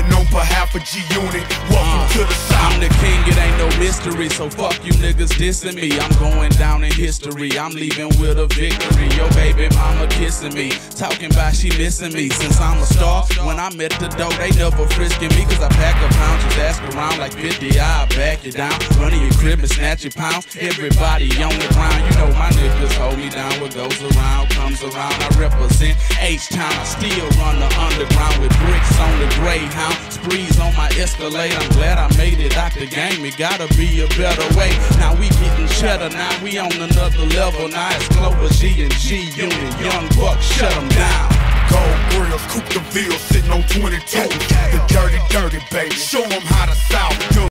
On behalf of G Unit, welcome to the. I'm the king, it ain't no mystery. So fuck you niggas dissing me. I'm going down in history. I'm leaving with a victory. Your baby mama kissing me. Talking about she missing me. Since I'm a star, when I'm at the door, they never frisking me. Cause I pack a pound, just ask around like 50. I'll back you down. Run in your crib and snatch your pounds. Everybody on the ground. You know my niggas hold me down. What goes around comes around. I represent H-Town. I still run the underground Greyhound. Sprees on my Escalade. I'm glad I made it out the game. It gotta be a better way. Now we getting cheddar. Now we on another level. Now it's Clover G and G Unit. Young Buck, shut 'em down. Gold grills, Coupe de Ville, sitting on 22. The dirty, dirty, baby. Show 'em how.